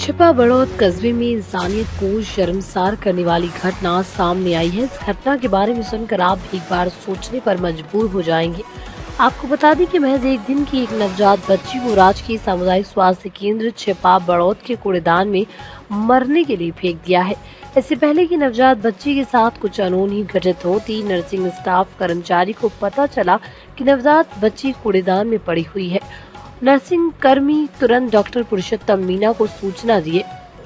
छिपा बड़ौद कस्बे में इंसानियत को शर्मसार करने वाली घटना सामने आई है। इस घटना के बारे में सुनकर आप एक बार सोचने पर मजबूर हो जाएँगे। आपको बता दें कि महज एक दिन की एक नवजात बच्ची को राजकीय सामुदायिक स्वास्थ्य केंद्र छिपा बड़ौद के कूड़ेदान में मरने के लिए फेंक दिया है। इससे पहले कि नवजात बच्ची के साथ कुछ अनहोनी घटित होती, नर्सिंग स्टाफ कर्मचारी को पता चला कि नवजात बच्ची कूड़ेदान में पड़ी हुई है। नर्सिंग कर्मी तुरंत डॉक्टर पुरुषोत्तम मीना को सूचना दिए।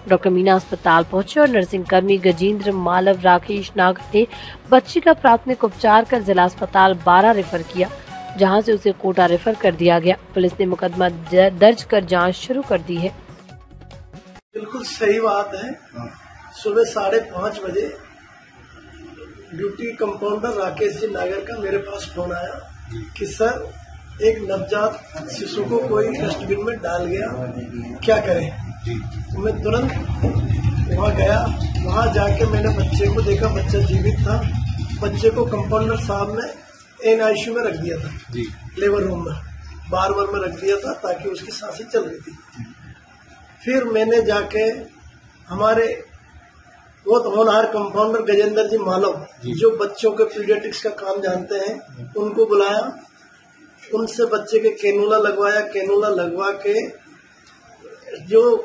डॉक्टर मीना अस्पताल पहुँचे और नर्सिंग कर्मी गजेंद्र मालव राकेश नागर ने बच्ची का प्राथमिक उपचार कर जिला अस्पताल बारह रेफर किया जहाँ से उसे कोटा रेफर कर दिया गया। पुलिस ने मुकदमा दर्ज कर जाँच शुरू कर दी है। बिल्कुल सही बात है। सुबह साढ़े पाँच बजे ड्यूटी कंपाउंडर राकेश जी नागर का मेरे पास फ़ोन आया कि सर एक नवजात शिशु को कोई डस्टबिन में डाल गया। क्या करें? तो मैं तुरंत वहाँ गया। वहाँ जाके मैंने बच्चे को देखा। बच्चा जीवित था। बच्चे को कंपाउंडर साहब ने एन में रख दिया था। लेबर रूम में। बार बार में रख दिया था ताकि उसकी साँसें चल रही थी। फिर मैंने जाके हमारे बहुत होनहार कंपाउंडर गजेंद्र जी मालव जो। बच्चों के पीडियाटिक्स का काम जानते हैं उनको बुलाया। उनसे बच्चे के केनुला लगवाया केनुला लगवा के जो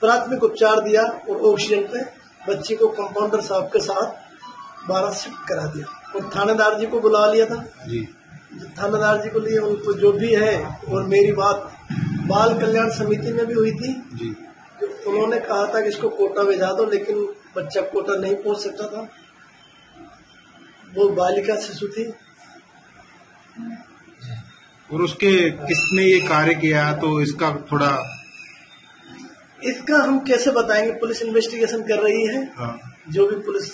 प्राथमिक उपचार दिया और ऑक्सीजन पे बच्चे को कंपाउंडर साहब के साथ बारह शिफ्ट करा दिया। और थानेदार जी को बुला लिया था। जी। थानेदार जी को लिए उनको जो भी है और मेरी बात बाल कल्याण समिति में भी हुई थी जी। जो उन्होंने कहा था कि इसको कोटा भेजा दो लेकिन बच्चा कोटा नहीं पहुँच सकता था। वो बालिका शिशु थी। और उसके किसने ये कार्य किया तो इसका थोड़ा इसका हम कैसे बताएँगे? पुलिस इन्वेस्टिगेशन कर रही है। हाँ, जो भी पुलिस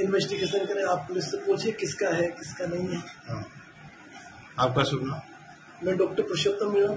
इन्वेस्टिगेशन करे आप पुलिस से पूछिए किसका है किसका नहीं है। हाँ। आपका नाम? मैं डॉक्टर पुरुषोत्तम मीणा।